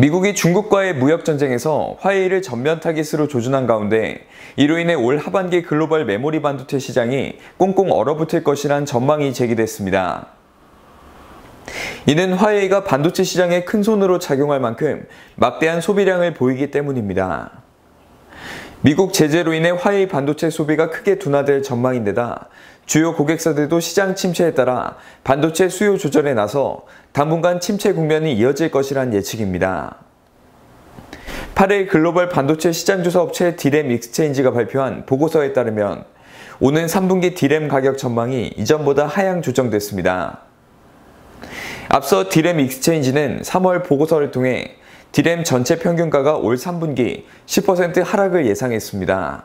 미국이 중국과의 무역 전쟁에서 화웨이를 전면 타깃으로 조준한 가운데 이로 인해 올 하반기 글로벌 메모리 반도체 시장이 꽁꽁 얼어붙을 것이란 전망이 제기됐습니다. 이는 화웨이가 반도체 시장에 큰 손으로 작용할 만큼 막대한 소비량을 보이기 때문입니다. 미국 제재로 인해 화웨이 반도체 소비가 크게 둔화될 전망인데다 주요 고객사들도 시장 침체에 따라 반도체 수요 조절에 나서 당분간 침체 국면이 이어질 것이란 예측입니다. 8일 글로벌 반도체 시장 조사 업체 디램 익스체인지가 발표한 보고서에 따르면 오는 3분기 디램 가격 전망이 이전보다 하향 조정됐습니다. 앞서 디램 익스체인지는 3월 보고서를 통해 디램 전체 평균가가 올 3분기 10% 하락을 예상했습니다.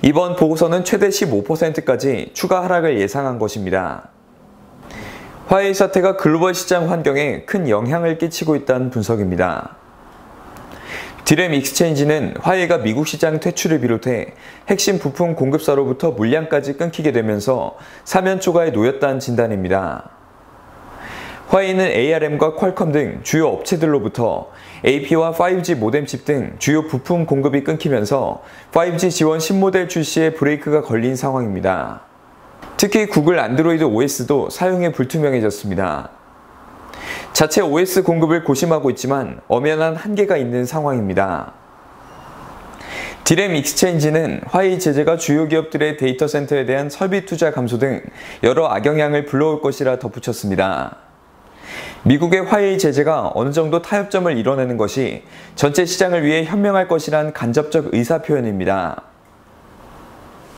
이번 보고서는 최대 15%까지 추가 하락을 예상한 것입니다. 화웨이 사태가 글로벌 시장 환경에 큰 영향을 끼치고 있다는 분석입니다. 디램 익스체인지는 화웨이가 미국 시장 퇴출을 비롯해 핵심 부품 공급사로부터 물량까지 끊기게 되면서 사면초가에 놓였다는 진단입니다. 화웨이는 ARM과 퀄컴 등 주요 업체들로부터 AP와 5G 모뎀 칩 등 주요 부품 공급이 끊기면서 5G 지원 신모델 출시에 브레이크가 걸린 상황입니다. 특히 구글 안드로이드 OS도 사용이 불투명해졌습니다. 자체 OS 공급을 고심하고 있지만 엄연한 한계가 있는 상황입니다. 디램 익스체인지는 화웨이 제재가 주요 기업들의 데이터 센터에 대한 설비 투자 감소 등 여러 악영향을 불러올 것이라 덧붙였습니다. 미국의 화웨이 제재가 어느 정도 타협점을 이뤄내는 것이 전체 시장을 위해 현명할 것이란 간접적 의사 표현입니다.